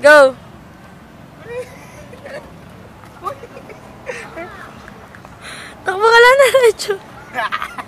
Go! Takbo ka lang na, Lecho.